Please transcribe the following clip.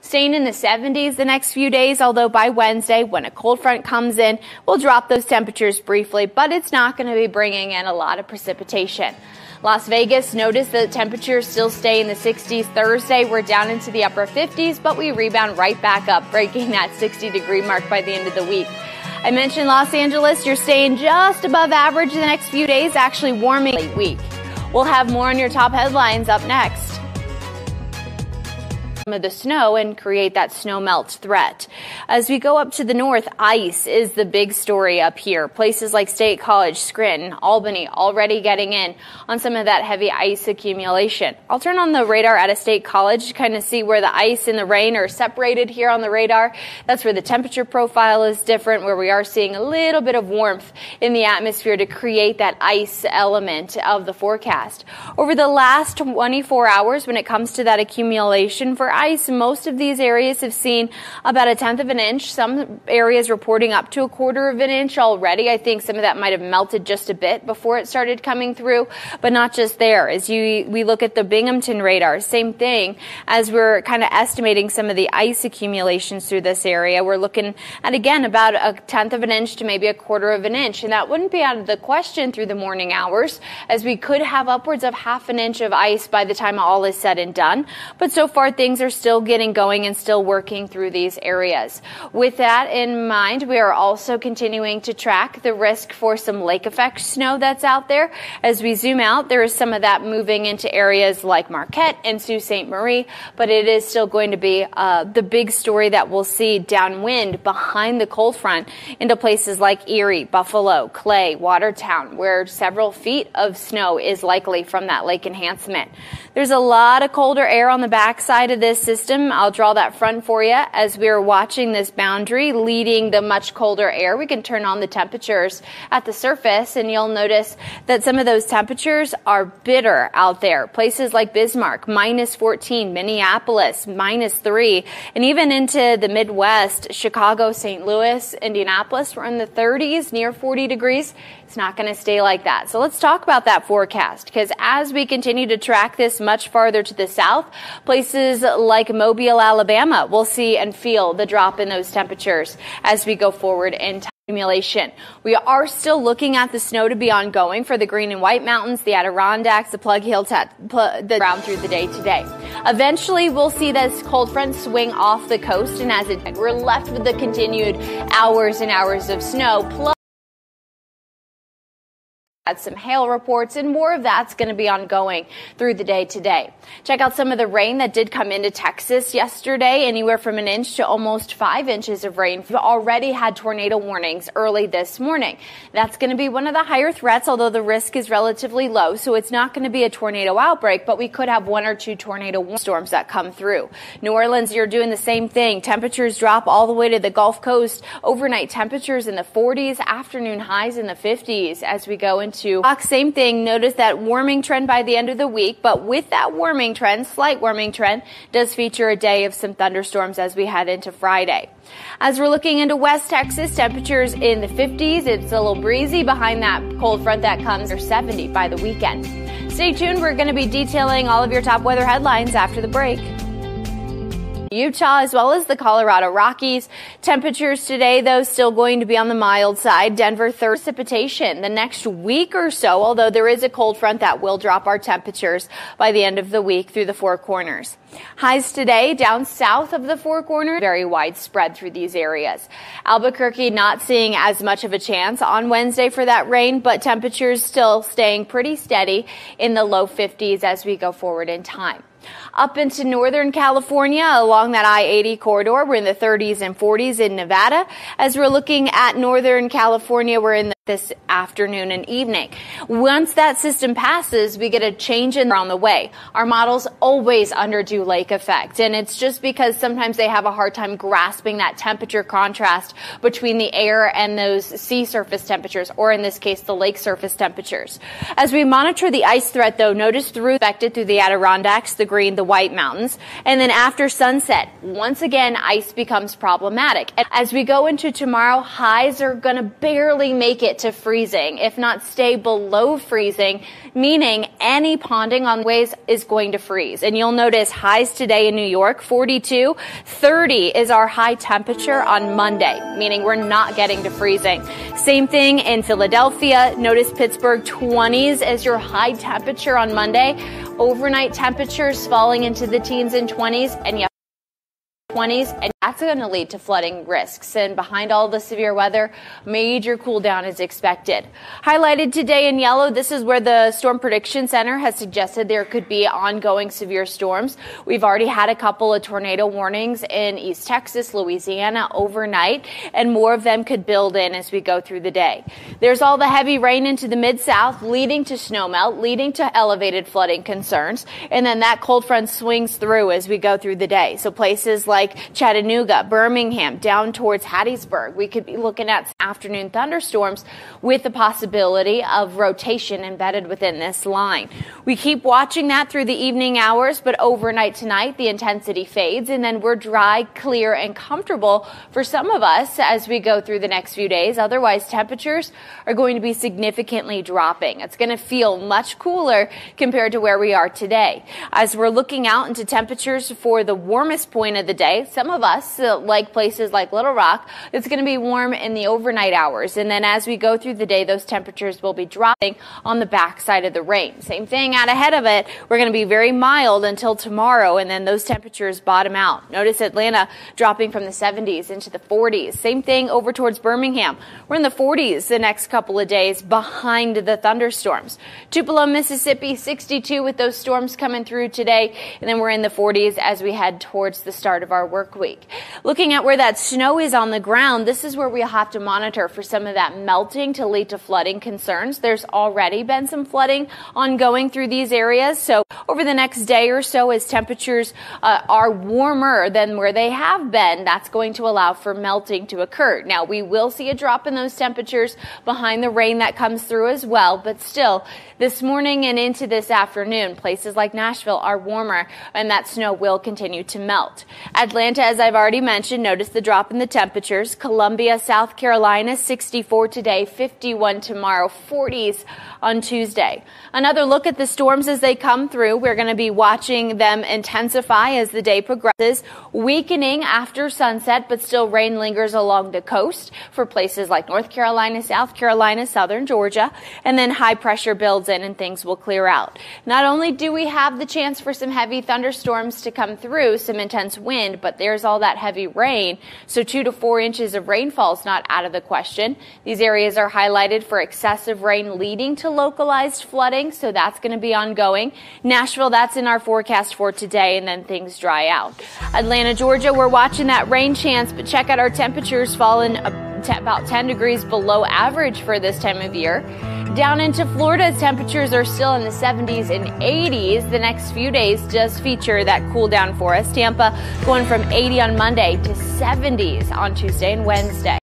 Staying in the 70s the next few days, although by Wednesday, when a cold front comes in, we'll drop those temperatures briefly, but it's not going to be bringing in a lot of precipitation. Las Vegas, notice the temperatures still stay in the 60s Thursday. We're down into the upper 50s, but we rebound right back up, breaking that 60 degree mark by the end of the week. I mentioned Los Angeles, you're staying just above average the next few days, actually warming week. We'll have more on your top headlines up next of the snow and create that snow melt threat. As we go up to the north, ice is the big story up here. Places like State College, Scranton, Albany already getting in on some of that heavy ice accumulation. I'll turn on the radar at a State College to kind of see where the ice and the rain are separated here on the radar. That's where the temperature profile is different, where we are seeing a little bit of warmth in the atmosphere to create that ice element of the forecast. Over the last 24 hours, when it comes to that accumulation for ice, most of these areas have seen about a tenth of an inch. Some areas reporting up to a quarter of an inch already. I think some of that might have melted just a bit before it started coming through, but not just there. As you, we look at the Binghamton radar, same thing as we're kind of estimating some of the ice accumulations through this area. We're looking at again about a tenth of an inch to maybe a quarter of an inch. And that wouldn't be out of the question through the morning hours as we could have upwards of half an inch of ice by the time all is said and done. But so far things are are still getting going and still working through these areas. With that in mind, we are also continuing to track the risk for some lake effect snow that's out there. As we zoom out, there is some of that moving into areas like Marquette and Sault Ste. Marie, but it is still going to be uh, the big story that we'll see downwind behind the cold front into places like Erie, Buffalo, Clay, Watertown, where several feet of snow is likely from that lake enhancement. There's a lot of colder air on the backside of this system. I'll draw that front for you as we're watching this boundary leading the much colder air. We can turn on the temperatures at the surface and you'll notice that some of those temperatures are bitter out there. Places like Bismarck, minus 14, Minneapolis, minus 3, and even into the Midwest, Chicago, St. Louis, Indianapolis, we're in the 30s, near 40 degrees. It's not going to stay like that. So let's talk about that forecast because as we continue to track this much farther to the south, places like Mobile, Alabama will see and feel the drop in those temperatures as we go forward in time. Accumulation. We are still looking at the snow to be ongoing for the Green and White Mountains, the Adirondacks, the Tug Hill, the ground through the day today. Eventually, we'll see this cold front swing off the coast, and as it, we're left with the continued hours and hours of snow. Plus some hail reports, and more of that's going to be ongoing through the day today. Check out some of the rain that did come into Texas yesterday, anywhere from an inch to almost five inches of rain. We've already had tornado warnings early this morning. That's going to be one of the higher threats, although the risk is relatively low, so it's not going to be a tornado outbreak, but we could have one or two tornado storms that come through. New Orleans, you're doing the same thing. Temperatures drop all the way to the Gulf Coast. Overnight temperatures in the 40s, afternoon highs in the 50s as we go into to same thing. Notice that warming trend by the end of the week, but with that warming trend, slight warming trend, does feature a day of some thunderstorms as we head into Friday. As we're looking into West Texas, temperatures in the 50s. It's a little breezy behind that cold front that comes or 70 by the weekend. Stay tuned. We're going to be detailing all of your top weather headlines after the break. Utah as well as the Colorado Rockies. Temperatures today, though, still going to be on the mild side. Denver, third precipitation the next week or so, although there is a cold front that will drop our temperatures by the end of the week through the four corners. Highs today down south of the four corners, very widespread through these areas. Albuquerque not seeing as much of a chance on Wednesday for that rain, but temperatures still staying pretty steady in the low 50s as we go forward in time up into Northern California along that I-80 corridor. We're in the 30s and 40s in Nevada. As we're looking at Northern California, we're in the this afternoon and evening. Once that system passes, we get a change in on the way. Our models always underdo lake effect, and it's just because sometimes they have a hard time grasping that temperature contrast between the air and those sea surface temperatures, or in this case, the lake surface temperatures. As we monitor the ice threat, though, notice through affected through the Adirondacks, the Green, the White Mountains, and then after sunset, once again, ice becomes problematic. And as we go into tomorrow, highs are going to barely make it to freezing, if not stay below freezing, meaning any ponding on ways is going to freeze. And you'll notice highs today in New York, 42. 30 is our high temperature on Monday, meaning we're not getting to freezing. Same thing in Philadelphia. Notice Pittsburgh 20s as your high temperature on Monday. Overnight temperatures falling into the teens and 20s and yeah, 20s, and that's going to lead to flooding risks. And behind all the severe weather, major cool down is expected. Highlighted today in yellow, this is where the Storm Prediction Center has suggested there could be ongoing severe storms. We've already had a couple of tornado warnings in East Texas, Louisiana overnight, and more of them could build in as we go through the day. There's all the heavy rain into the mid south, leading to snowmelt, leading to elevated flooding concerns. And then that cold front swings through as we go through the day. So places like like Chattanooga, Birmingham, down towards Hattiesburg. We could be looking at afternoon thunderstorms with the possibility of rotation embedded within this line. We keep watching that through the evening hours, but overnight tonight, the intensity fades and then we're dry, clear, and comfortable for some of us as we go through the next few days. Otherwise, temperatures are going to be significantly dropping. It's going to feel much cooler compared to where we are today. As we're looking out into temperatures for the warmest point of the day, some of us uh, like places like Little Rock. It's going to be warm in the overnight hours. And then as we go through the day, those temperatures will be dropping on the backside of the rain. Same thing out ahead of it. We're going to be very mild until tomorrow. And then those temperatures bottom out. Notice Atlanta dropping from the 70s into the 40s. Same thing over towards Birmingham. We're in the 40s the next couple of days behind the thunderstorms. Tupelo, Mississippi, 62 with those storms coming through today. And then we're in the 40s as we head towards the start of our work week. Looking at where that snow is on the ground, this is where we'll have to monitor for some of that melting to lead to flooding concerns. There's already been some flooding ongoing through these areas. So over the next day or so, as temperatures uh, are warmer than where they have been, that's going to allow for melting to occur. Now we will see a drop in those temperatures behind the rain that comes through as well, but still this morning and into this afternoon, places like Nashville are warmer and that snow will continue to melt. Atlanta, as I've already mentioned, notice the drop in the temperatures. Columbia, South Carolina, 64 today, 51 tomorrow, 40s on Tuesday. Another look at the storms as they come through. We're going to be watching them intensify as the day progresses, weakening after sunset, but still rain lingers along the coast for places like North Carolina, South Carolina, southern Georgia, and then high pressure builds in and things will clear out. Not only do we have the chance for some heavy thunderstorms to come through, some intense wind, but there's all that heavy rain. So two to four inches of rainfall is not out of the question. These areas are highlighted for excessive rain leading to localized flooding. So that's going to be ongoing. Nashville, that's in our forecast for today and then things dry out. Atlanta, Georgia, we're watching that rain chance, but check out our temperatures falling about 10 degrees below average for this time of year. Down into Florida, temperatures are still in the 70s and 80s. The next few days does feature that cool down for us. Tampa going from 80 on Monday to 70s on Tuesday and Wednesday.